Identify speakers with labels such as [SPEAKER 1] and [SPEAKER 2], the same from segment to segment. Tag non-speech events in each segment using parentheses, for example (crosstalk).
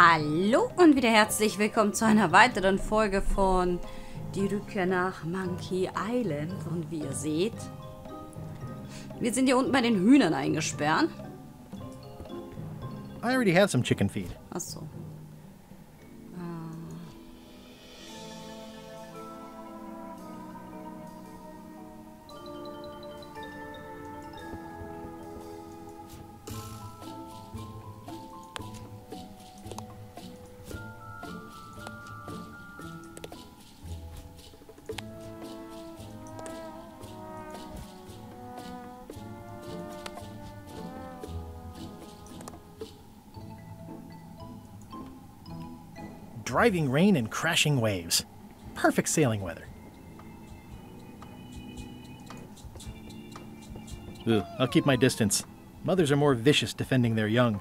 [SPEAKER 1] Hallo und wieder herzlich willkommen zu einer weiteren Folge von Die Rückkehr nach Monkey Island. Und wie ihr seht, wir sind hier unten bei den Hühnern eingesperrt.
[SPEAKER 2] I already had some chicken feed.
[SPEAKER 1] Achso.
[SPEAKER 2] Driving rain and crashing waves. Perfect sailing weather. Ooh, I'll keep my distance. Mothers are more vicious defending their young.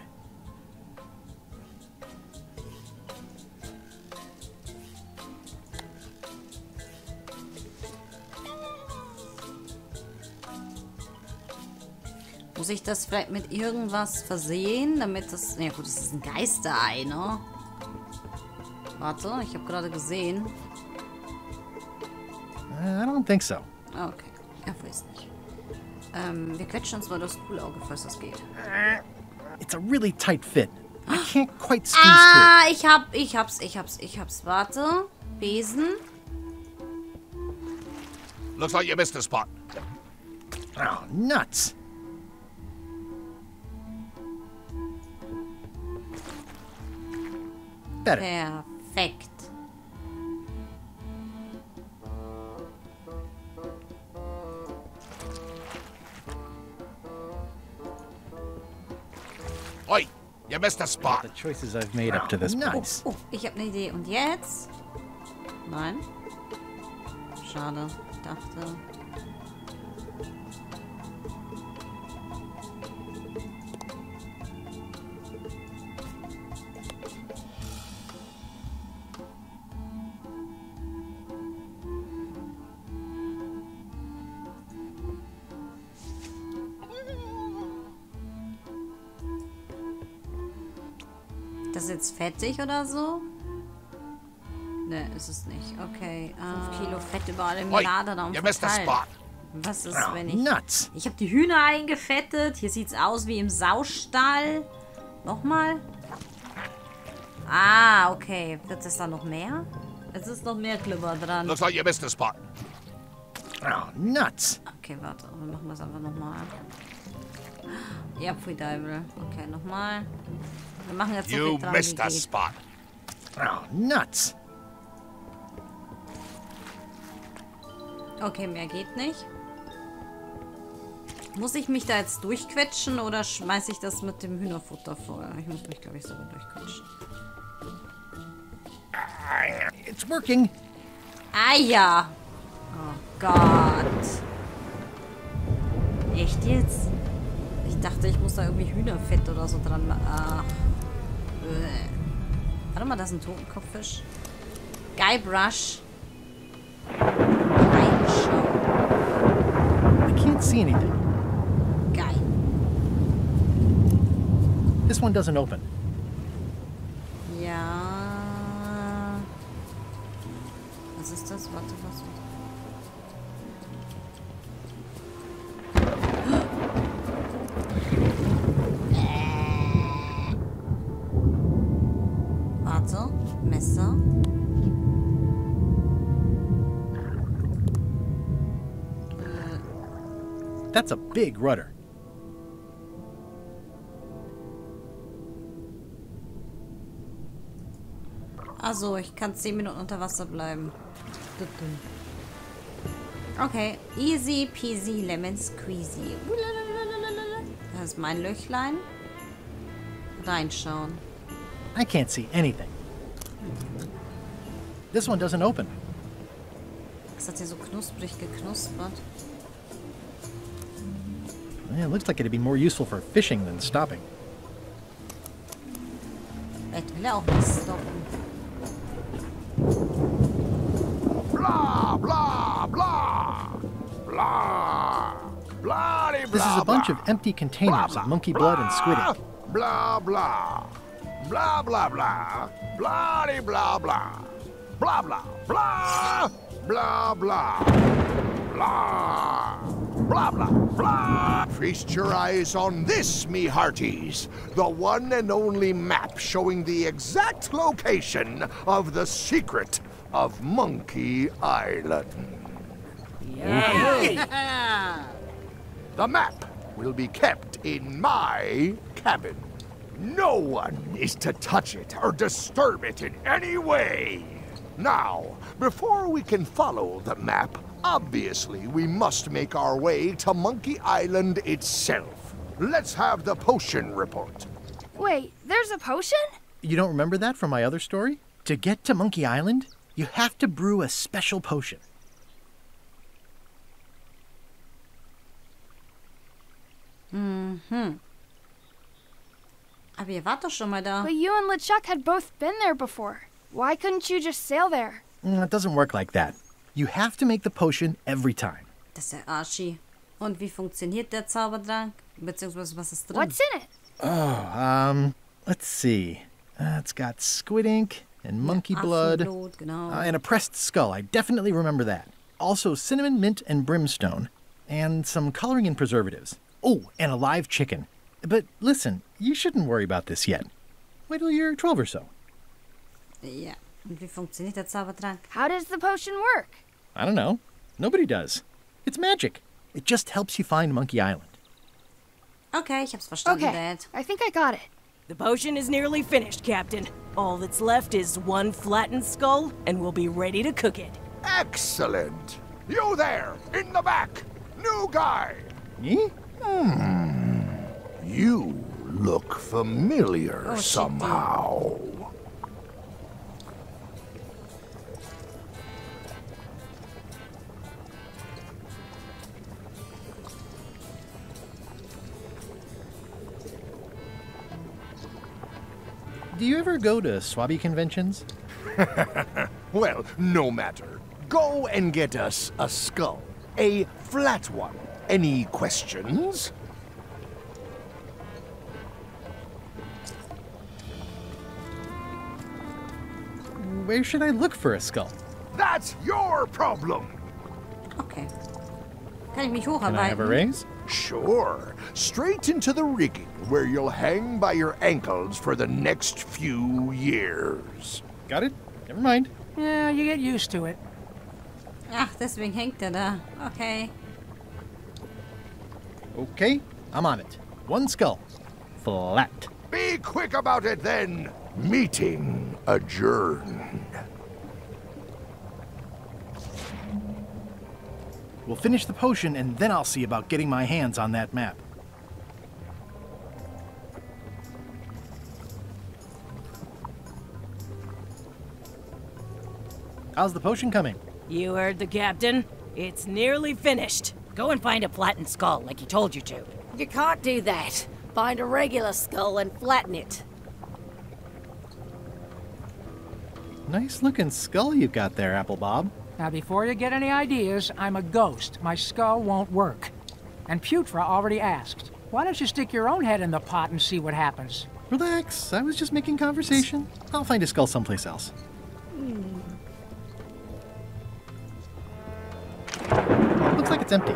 [SPEAKER 1] Muss ich das vielleicht mit irgendwas versehen, damit das... Ja gut, das ist ein Geisterei, ne? Warte, ich habe gerade gesehen.
[SPEAKER 2] Uh, I don't think so.
[SPEAKER 1] Ah, Okay, er weiß nicht. Ähm, wir quetschen uns mal das Coolauge, falls das geht.
[SPEAKER 2] It's a really tight fit. I can't quite squeeze
[SPEAKER 1] Ah, ich hab, ich hab's, ich hab's, ich hab's. Warte. Besen.
[SPEAKER 3] Looks like you missed a spot.
[SPEAKER 2] through. Oh, nuts. Better.
[SPEAKER 1] Perfekt.
[SPEAKER 3] Oi, you missed a
[SPEAKER 2] The
[SPEAKER 3] spot.
[SPEAKER 2] choices I've made up to this point. Nice.
[SPEAKER 1] Oh, ich habe eine Idee. Und jetzt? Nein. Schade. Ich dachte. Das ist jetzt fettig oder so? Ne, ist es nicht. Okay. 5 Kilo Fett überall im
[SPEAKER 3] you missed a
[SPEAKER 1] verteilt.
[SPEAKER 3] spot.
[SPEAKER 1] Was ist, wenn ich...
[SPEAKER 2] nuts.
[SPEAKER 1] Ich habe die Hühner eingefettet. Hier sieht's aus wie im Saustall. Nochmal. Ah, okay. Wird es da noch mehr? Es ist noch mehr Glibber dran.
[SPEAKER 3] Looks like you missed a spot.
[SPEAKER 2] Oh, nuts.
[SPEAKER 1] Okay, warte. Wir machen das einfach nochmal. Ja, Pfui Deibel. Okay, nochmal. Wir machen jetzt so
[SPEAKER 3] You
[SPEAKER 1] viel dran,
[SPEAKER 3] spot.
[SPEAKER 2] Oh, nuts.
[SPEAKER 1] Okay, mehr geht nicht. Muss ich mich da jetzt durchquetschen oder schmeiße ich das mit dem Hühnerfutter voll? Ich muss mich, glaube ich, sogar durchquetschen.
[SPEAKER 2] It's working.
[SPEAKER 1] Ah ja. Oh Gott. Echt jetzt? Ich dachte, ich muss da irgendwie Hühnerfett oder so dran machen. Ach. Bäh. Warte mal, das ist ein Totenkopffisch. Guybrush.
[SPEAKER 2] I can't see anything.
[SPEAKER 1] Geil.
[SPEAKER 2] This one doesn't open. That's a big rudder.
[SPEAKER 1] Also, ich kann 10 Minuten unter Wasser bleiben. Okay, easy peasy lemon squeezy. Das ist mein Löchlein. Reinschauen.
[SPEAKER 2] I can't see anything. This one doesn't open.
[SPEAKER 1] Das hat hier so knusprig geknuspert.
[SPEAKER 2] Yeah, it looks like it'd be more useful for fishing than stopping.
[SPEAKER 1] Vielleicht will auch nicht.
[SPEAKER 3] Blah, blah, blah. Blah. Bloody
[SPEAKER 2] This is a bunch
[SPEAKER 3] blah.
[SPEAKER 2] of empty containers of monkey blood and squid ink.
[SPEAKER 3] Blah, blah. Blah, blah, blah. Blah, blah, blah. Blah, blah, blah. Blah, blah. Blah. Blah, blah, blah. Feast your eyes on this, me hearties. The one and only map showing the exact location of the secret of Monkey Island. Yeah. (laughs) The map will be kept in my cabin. No one is to touch it or disturb it in any way. Now, before we can follow the map, obviously we must make our way to Monkey Island itself. Let's have the potion report.
[SPEAKER 4] Wait, there's a potion?
[SPEAKER 2] You don't remember that from my other story? To get to Monkey Island, you have to brew a special potion.
[SPEAKER 1] Aber ihr wart doch schon mal da.
[SPEAKER 4] But you and LeChuck had both been there before. Why couldn't you just sail there?
[SPEAKER 2] Mm, It doesn't work like that. You have to make the potion every time.
[SPEAKER 1] Das ist ja Arschi. Und wie funktioniert der Zaubertrank? Beziehungsweise was ist drin?
[SPEAKER 4] What's in it?
[SPEAKER 2] Um, let's see. Uh, it's got squid ink and monkey blood.
[SPEAKER 1] Affenblut, genau.
[SPEAKER 2] Uh, and a pressed skull. I definitely remember that. Also, cinnamon, mint, and brimstone. And some coloring and preservatives. Oh, and a live chicken. But listen, you shouldn't worry about this yet. Wait till you're 12 or so.
[SPEAKER 1] ja. Und wie funktioniert der Zaubertrank?
[SPEAKER 4] How does the potion work?
[SPEAKER 2] I don't know. Nobody does. It's magic. It just helps you find Monkey Island.
[SPEAKER 1] Okay, ich hab's verstanden,
[SPEAKER 4] Okay,
[SPEAKER 1] Dad.
[SPEAKER 4] I think I got it.
[SPEAKER 5] The potion is nearly finished, Captain. All that's left is one flattened skull, and we'll be ready to cook it.
[SPEAKER 3] Excellent. You there, in the back. New guy.
[SPEAKER 2] Hmm.
[SPEAKER 3] You look familiar
[SPEAKER 1] Oh, shit,
[SPEAKER 3] somehow.
[SPEAKER 2] Do you ever go to Swabby conventions? (laughs)
[SPEAKER 3] Well, no matter. Go and get us a skull. A flat one. Any questions?
[SPEAKER 2] Where should I look for a skull?
[SPEAKER 3] That's your problem.
[SPEAKER 1] Okay. Kann ich mich
[SPEAKER 2] Can I have a raise?
[SPEAKER 3] Sure. Straight into the rigging, where you'll hang by your ankles for the next few years.
[SPEAKER 2] Got it? Never mind.
[SPEAKER 6] Yeah, you get used to it.
[SPEAKER 1] Ach, deswegen hängt er da. Okay.
[SPEAKER 2] Okay, I'm on it. One skull. Flat.
[SPEAKER 3] Be quick about it then. Meeting adjourned.
[SPEAKER 2] We'll finish the potion and then I'll see about getting my hands on that map. How's the potion coming?
[SPEAKER 5] You heard the captain. It's nearly finished.
[SPEAKER 7] Go and find a flattened skull like he told you to.
[SPEAKER 8] You can't do that. Find a regular skull and flatten it.
[SPEAKER 2] Nice looking skull you've got there, Apple Bob.
[SPEAKER 6] Now, before you get any ideas, I'm a ghost. My skull won't work. And Putra already asked. Why don't you stick your own head in the pot and see what happens?
[SPEAKER 2] Relax, I was just making conversation. I'll find a skull someplace else. Looks it's empty.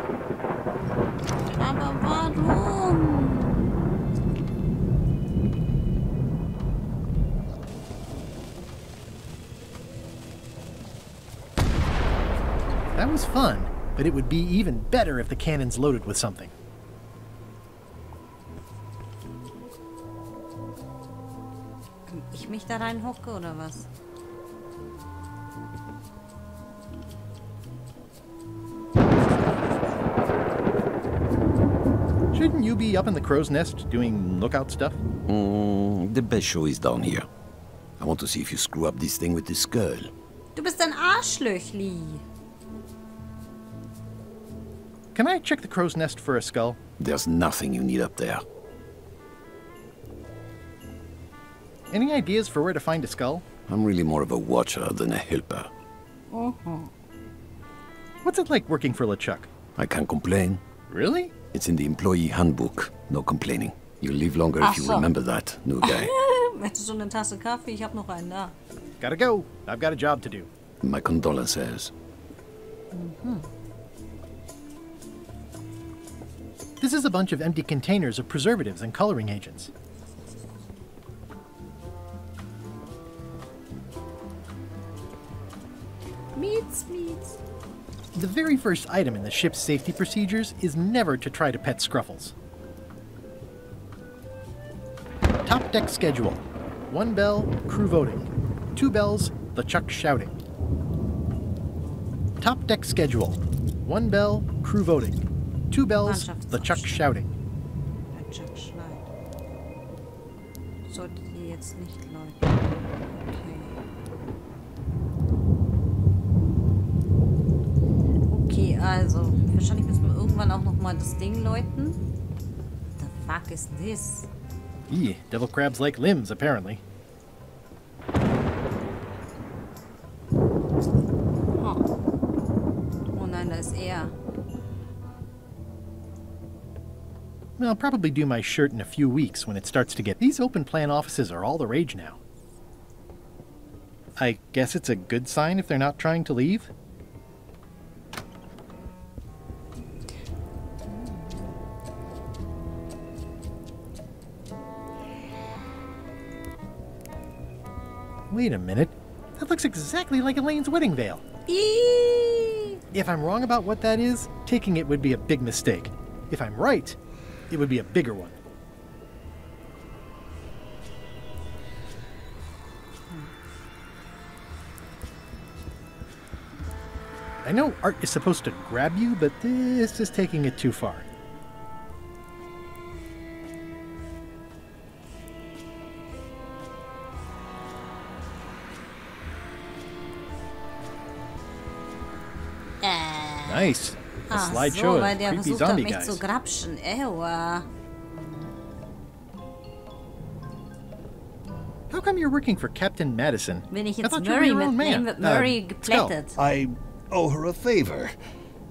[SPEAKER 2] That was fun, but it would be even better if the cannon's loaded with something.
[SPEAKER 1] Ich mich da oder was?
[SPEAKER 2] Shouldn't you be up in the crow's nest doing lookout stuff?
[SPEAKER 9] Mm, the best show is down here. I want to see if you screw up this thing with this girl.
[SPEAKER 1] Du bist ein Arschlöchli.
[SPEAKER 2] Can I check the crow's nest for a skull?
[SPEAKER 9] There's nothing you need up there.
[SPEAKER 2] Any ideas for where to find a skull?
[SPEAKER 9] I'm really more of a watcher than a helper.
[SPEAKER 2] What's it like working for LeChuck?
[SPEAKER 9] I can't complain.
[SPEAKER 2] Really?
[SPEAKER 9] It's in the employee handbook. No complaining. You'll live longer
[SPEAKER 1] Ach
[SPEAKER 9] if you
[SPEAKER 1] so.
[SPEAKER 9] remember that, new (laughs) guy.
[SPEAKER 1] Möchtest du eine Tasse Kaffee? Ich habe noch einen da.
[SPEAKER 2] Gotta go. I've got a job to do.
[SPEAKER 9] My condolences. Mhm.
[SPEAKER 2] This is a bunch of empty containers of preservatives and coloring agents. The very first item in the ship's safety procedures is never to try to pet Scruffles. Top deck schedule. One bell, crew voting. Two bells, LeChuck shouting. Top deck schedule. One bell, crew voting. Two bells, LeChuck shouting.
[SPEAKER 1] Ein Chuck schneit. Sollte die jetzt nicht läuten. Okay. Okay, also. Wahrscheinlich müssen wir irgendwann auch nochmal das Ding läuten. The fuck is this?
[SPEAKER 2] Eeh, devil crabs like limbs, apparently.
[SPEAKER 1] Oh nein, da ist er.
[SPEAKER 2] I'll probably do my shirt in a few weeks when it starts to get. These open plan offices are all the rage now. I guess it's a good sign if they're not trying to leave? Wait a minute. That looks exactly like Elaine's wedding veil.
[SPEAKER 1] Eee!
[SPEAKER 2] If I'm wrong about what that is, taking it would be a big mistake. If I'm right, it would be a bigger one. I know art is supposed to grab you, but this is taking it too far. Nice. A
[SPEAKER 1] Ach
[SPEAKER 2] slideshow
[SPEAKER 1] so, weil der versucht hat, mich
[SPEAKER 2] guys.
[SPEAKER 1] zu grapschen. Ewa.
[SPEAKER 2] How come you're working for Captain Madison?
[SPEAKER 1] Wenn ich
[SPEAKER 2] I
[SPEAKER 1] jetzt
[SPEAKER 2] thought you were
[SPEAKER 1] Murray
[SPEAKER 2] your own
[SPEAKER 1] mitnehme,
[SPEAKER 2] man.
[SPEAKER 1] wird Murray
[SPEAKER 2] Uh,
[SPEAKER 1] geplättet.
[SPEAKER 10] I owe her a favor.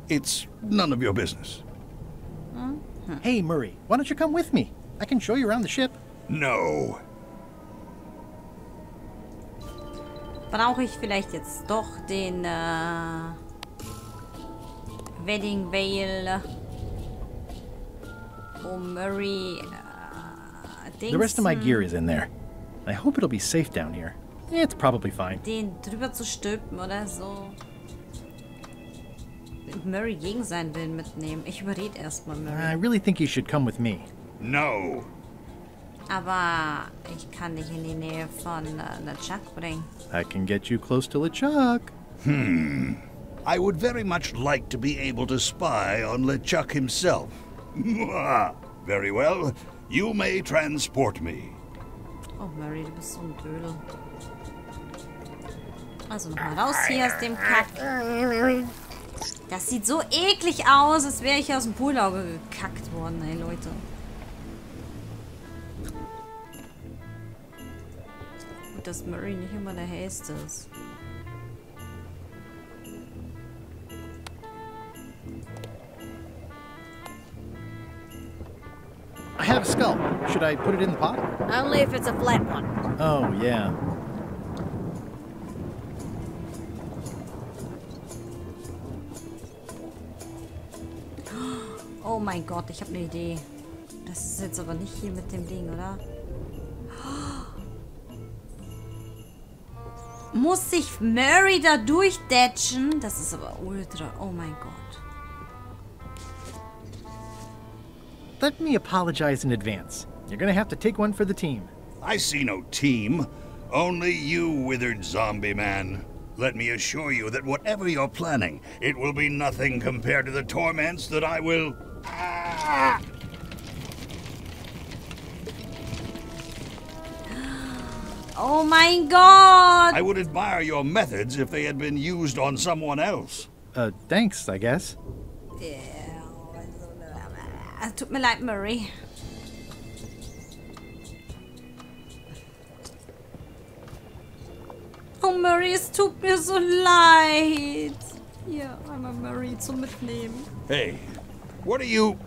[SPEAKER 10] It's none of your business.
[SPEAKER 2] Hey, Murray, why don't you come with me? I can show you around the ship.
[SPEAKER 10] No.
[SPEAKER 1] Brauche ich vielleicht jetzt doch den äh, Wedding Veil, um Murray äh,
[SPEAKER 2] The rest of my gear is in there. I hope it'll be safe down here. Eh, it's probably fine.
[SPEAKER 1] den drüber zu stülpen oder so. Murray gegen seinen Willen mitnehmen. Ich überrede erstmal
[SPEAKER 2] I really think you should come with me.
[SPEAKER 10] No.
[SPEAKER 1] Aber ich kann dich in die Nähe von äh, der Chuck bringen.
[SPEAKER 2] I can get you close to LeChuck. Hmm.
[SPEAKER 10] I would very much like to be able to spy on LeChuck himself. very well. You may transport me.
[SPEAKER 1] Oh, Murray, du bist so ein Dödel. Also nochmal raus hier aus dem Kack. Das sieht so eklig aus, als wäre ich aus dem Poolauge gekackt worden, ey Leute. Gut, dass Murray nicht immer der hellste ist.
[SPEAKER 2] Have a skull. Should I put it in the pot?
[SPEAKER 8] Only if it's a flat one.
[SPEAKER 2] Oh, yeah. (gasps)
[SPEAKER 1] Oh mein Gott, ich habe eine Idee. Das ist jetzt aber nicht hier mit dem Ding, oder? (gasps) Muss sich Murray da durchdatchen? Das ist aber ultra. Oh mein Gott.
[SPEAKER 2] Let me apologize in advance. You're gonna have to take one for the team.
[SPEAKER 10] I see no team. Only you, withered zombie man. Let me assure you that whatever you're planning, it will be nothing compared to the torments that I will. Ah!
[SPEAKER 1] Oh my god!
[SPEAKER 10] I would admire your methods if they had been used on someone else.
[SPEAKER 2] Uh, thanks, I guess.
[SPEAKER 1] Ah, took mir leid, Murray. Oh, Murray, es tut mir so leid. Hier, einmal Murray zum Mitnehmen.
[SPEAKER 10] Hey, what are you.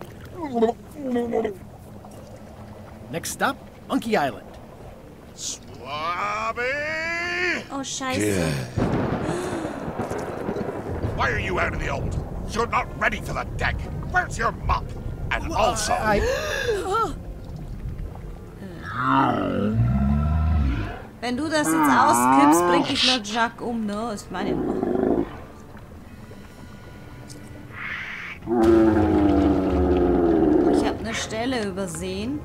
[SPEAKER 2] Next stop, Monkey Island.
[SPEAKER 3] Swabby!
[SPEAKER 1] Oh, scheiße. (gasps)
[SPEAKER 3] Why are you out of the old? You're not ready for the deck. Where's your mop? And also,
[SPEAKER 2] I.
[SPEAKER 1] Wenn du das jetzt auskippst, bringt dich Lord Jacques um, ne? Ich meine nur. Ich habe eine Stelle übersehen.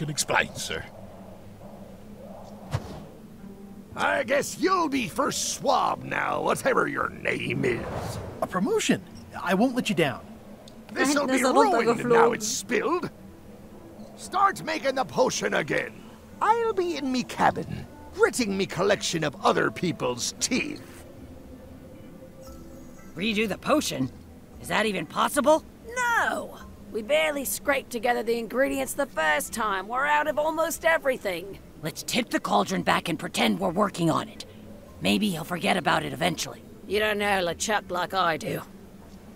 [SPEAKER 3] Can explain, sir. I guess you'll be first swab now, whatever your name is.
[SPEAKER 2] A promotion! I won't let you down.
[SPEAKER 3] This'll be ruined now it's spilled. Start making the potion again. I'll be in me cabin, gritting me collection of other people's teeth.
[SPEAKER 7] Redo the potion? Is that even possible?
[SPEAKER 8] No! We barely scraped together the ingredients the first time. We're out of almost everything.
[SPEAKER 7] Let's tip the cauldron back and pretend we're working on it. Maybe he'll forget about it eventually.
[SPEAKER 8] You don't know LeChuck like I do.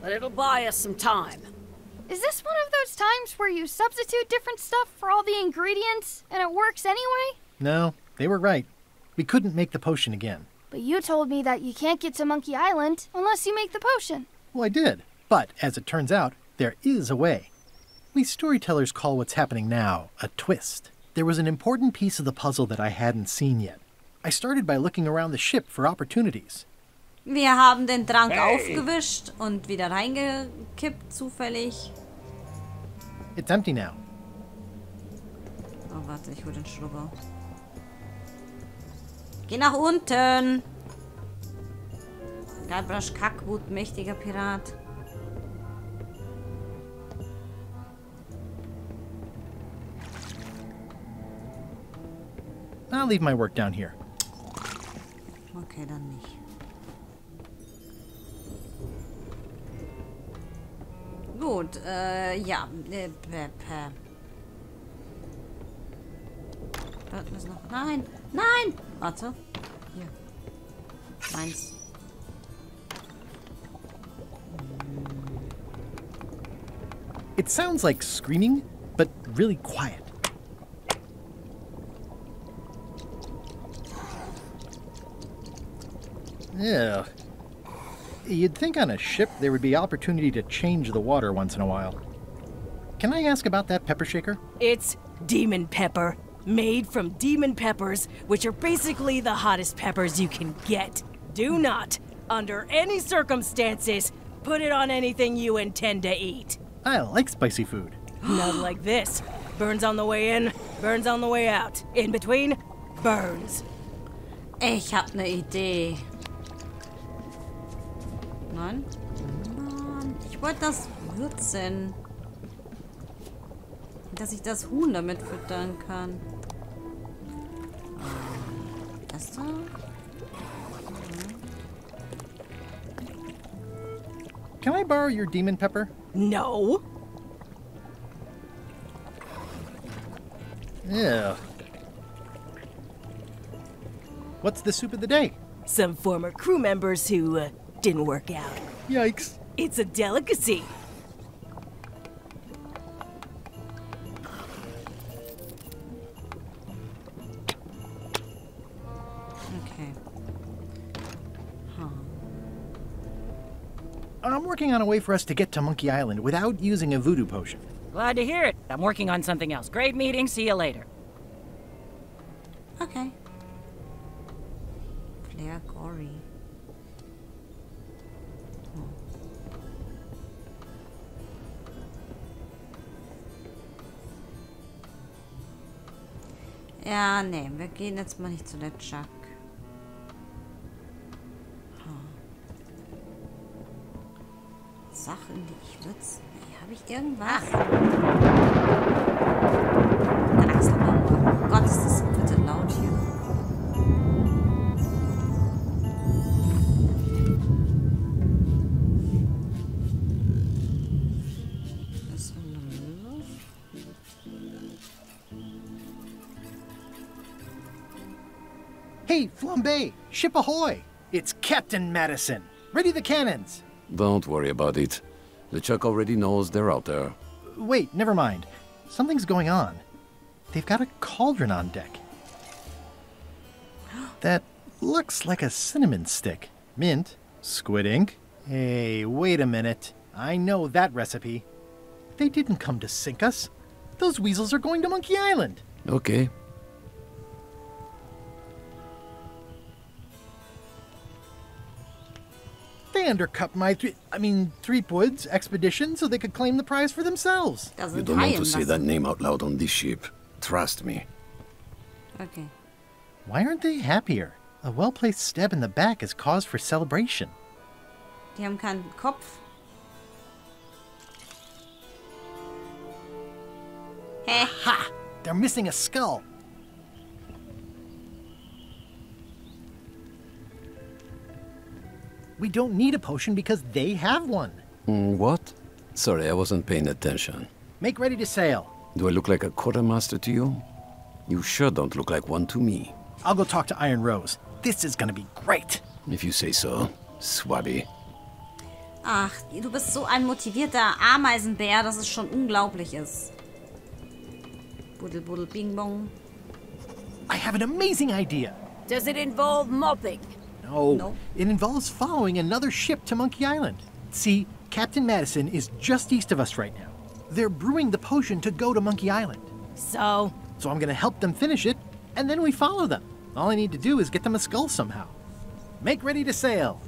[SPEAKER 8] But it'll buy us some time.
[SPEAKER 4] Is this one of those times where you substitute different stuff for all the ingredients and it works anyway?
[SPEAKER 2] No, they were right. We couldn't make the potion again.
[SPEAKER 4] But you told me that you can't get to Monkey Island unless you make the potion.
[SPEAKER 2] Well, I did. But, as it turns out, there is a way. We storytellers call what's happening now a twist. There was an important piece of the puzzle that I hadn't seen yet. I started by looking around the ship for opportunities.
[SPEAKER 1] Wir haben den Trank aufgewischt und wieder reingekippt, zufällig.
[SPEAKER 2] It's empty now.
[SPEAKER 1] Oh, warte, ich hol den Schlubber. Geh nach unten! Galbrasch Kackwut, mächtiger Pirat.
[SPEAKER 2] I'll leave my work down here.
[SPEAKER 1] Okay, dann nicht. Gut, äh, ja. Äh, p- p- Dort ist noch. Nein! Nein! Warte. Hier. Meins.
[SPEAKER 2] It sounds like screaming, but really quiet. Yeah. You'd think on a ship there would be opportunity to change the water once in a while. Can I ask about that pepper shaker?
[SPEAKER 5] It's demon pepper, made from demon peppers, which are basically the hottest peppers you can get. Do not, under any circumstances, put it on anything you intend to eat.
[SPEAKER 2] I like spicy food. (gasps)
[SPEAKER 5] Not like this. Burns on the way in, burns on the way out. In between, burns.
[SPEAKER 1] Ich hab ne Idee. Nein? Mann, ich wollte das würzen. Dass ich das Huhn damit füttern kann. Ähm, Das da?
[SPEAKER 2] Can I borrow your demon pepper?
[SPEAKER 5] No.
[SPEAKER 2] Yeah. What's the soup of the day?
[SPEAKER 5] Some former crew members who uh, didn't work out.
[SPEAKER 2] Yikes.
[SPEAKER 5] It's a delicacy.
[SPEAKER 1] Okay.
[SPEAKER 2] I'm working on a way for us to get to Monkey Island without using a voodoo potion.
[SPEAKER 7] Glad to hear it. I'm working on something else. Great meeting. See you later.
[SPEAKER 1] Okay. Ja, nee, wir gehen jetzt mal nicht zu der Chuck. Sachen, die ich würzen. Nee, habe ich irgendwas? Ach,
[SPEAKER 2] ship ahoy! It's Captain Madison. Ready the cannons.
[SPEAKER 9] Don't worry about it. LeChuck already knows they're out there.
[SPEAKER 2] Wait, never mind. Something's going on. They've got a cauldron on deck. That looks like a cinnamon stick. Mint, squid ink. Hey, wait a minute. I know that recipe. They didn't come to sink us. Those weasels are going to Monkey Island.
[SPEAKER 9] Okay.
[SPEAKER 2] They undercut my three, I mean, Threepwood's expedition so they could claim the prize for themselves.
[SPEAKER 1] Da
[SPEAKER 9] You don't want
[SPEAKER 1] Haien.
[SPEAKER 9] to say that name out loud on this ship. Trust me.
[SPEAKER 1] Okay.
[SPEAKER 2] Why aren't they happier? A well placed stab in the back is cause for celebration.
[SPEAKER 1] Die haben keinen Kopf.
[SPEAKER 2] Ha! They're missing a skull. We don't need a potion because they have one.
[SPEAKER 9] Mm, what? Sorry, I wasn't paying attention.
[SPEAKER 2] Make ready to sail.
[SPEAKER 9] Do I look like a quartermaster to you? You sure don't look like one to me.
[SPEAKER 2] I'll go talk to Iron Rose. This is gonna be great.
[SPEAKER 9] If you say so. Swabby.
[SPEAKER 1] Ach, du bist so ein motivierter Ameisenbär, dass es schon unglaublich ist. Buddel, buddel, bing, bong.
[SPEAKER 2] I have an amazing idea.
[SPEAKER 8] Does it involve mopping?
[SPEAKER 2] No,
[SPEAKER 1] No.
[SPEAKER 2] it involves following another ship to Monkey Island. See, Captain Madison is just east of us right now. They're brewing the potion to go to Monkey Island.
[SPEAKER 5] So,
[SPEAKER 2] So I'm gonna help them finish it, and then we follow them. All I need to do is get them a skull somehow. Make ready to sail.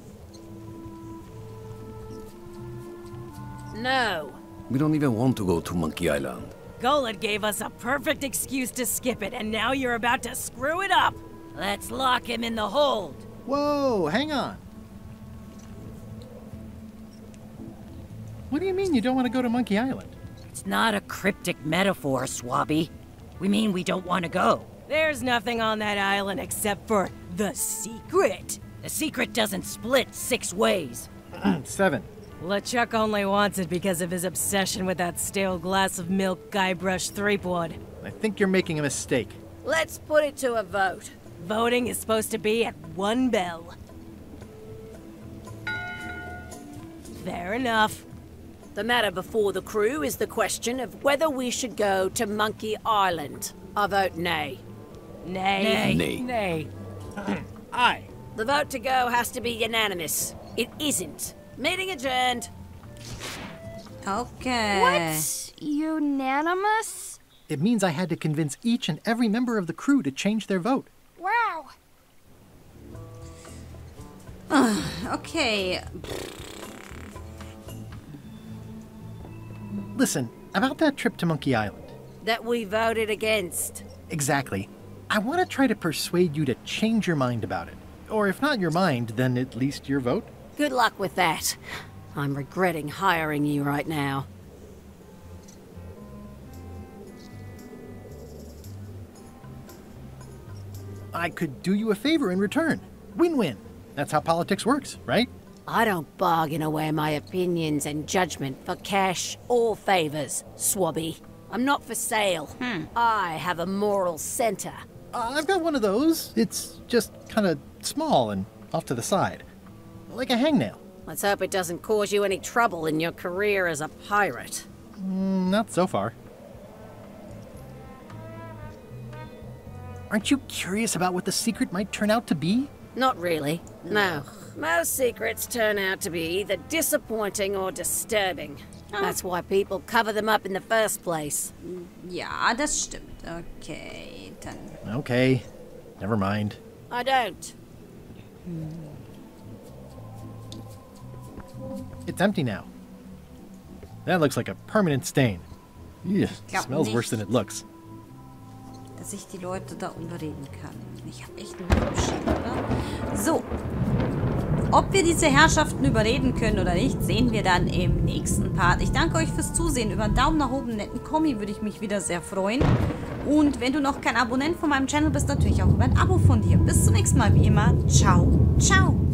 [SPEAKER 8] No.
[SPEAKER 9] We don't even want to go to Monkey Island.
[SPEAKER 5] Golad gave us a perfect excuse to skip it, and now you're about to screw it up.
[SPEAKER 7] Let's lock him in the hold.
[SPEAKER 2] Whoa, hang on. What do you mean you don't want to go to Monkey Island?
[SPEAKER 7] It's not a cryptic metaphor, Swabby. We mean we don't want to go.
[SPEAKER 5] There's nothing on that island except for the secret.
[SPEAKER 7] The secret doesn't split six ways. (clears throat)
[SPEAKER 2] Seven.
[SPEAKER 5] LeChuck only wants it because of his obsession with that stale glass of milk Guybrush Threepwood.
[SPEAKER 2] I think you're making a mistake.
[SPEAKER 8] Let's put it to a vote.
[SPEAKER 5] Voting is supposed to be at one bell. Fair enough.
[SPEAKER 8] The matter before the crew is the question of whether we should go to Monkey Island. I vote nay.
[SPEAKER 5] Nay.
[SPEAKER 9] Nay.
[SPEAKER 6] Nay. nay. Hmm.
[SPEAKER 2] Aye.
[SPEAKER 8] The vote to go has to be unanimous. It isn't. Meeting adjourned.
[SPEAKER 1] Okay.
[SPEAKER 4] What? Unanimous?
[SPEAKER 2] It means I had to convince each and every member of the crew to change their vote.
[SPEAKER 1] Okay.
[SPEAKER 2] Listen, about that trip to Monkey Island.
[SPEAKER 8] That we voted against.
[SPEAKER 2] Exactly. I want to try to persuade you to change your mind about it. Or if not your mind, then at least your vote.
[SPEAKER 8] Good luck with that. I'm regretting hiring you right now.
[SPEAKER 2] I could do you a favor in return. Win win. That's how politics works, right?
[SPEAKER 8] I don't bargain away my opinions and judgment for cash or favors, Swabby. I'm not for sale. I have a moral center.
[SPEAKER 2] Uh, I've got one of those. It's just kind of small and off to the side. Like a hangnail.
[SPEAKER 8] Let's hope it doesn't cause you any trouble in your career as a pirate.
[SPEAKER 2] Mm, Not so far. Aren't you curious about what the secret might turn out to be?
[SPEAKER 8] Not really. No. Most secrets turn out to be either disappointing or disturbing. That's why people cover them up in the first place.
[SPEAKER 1] Yeah, das stimmt. Okay, dann.
[SPEAKER 2] Okay, never mind.
[SPEAKER 8] I don't. Hmm.
[SPEAKER 2] It's empty now. That looks like a permanent stain. Yeah,
[SPEAKER 1] Glaub
[SPEAKER 2] smells worse than it looks.
[SPEAKER 1] Dass ich die Leute da überreden kann. Ich habe echt einen Unterschied, oder? So. Ob wir diese Herrschaften überreden können oder nicht, sehen wir dann im nächsten Part. Ich danke euch fürs Zusehen. Über einen Daumen nach oben, einen netten Kommi würde ich mich wieder sehr freuen. Und wenn du noch kein Abonnent von meinem Channel bist, natürlich auch über ein Abo von dir. Bis zum nächsten Mal, wie immer. Ciao, ciao.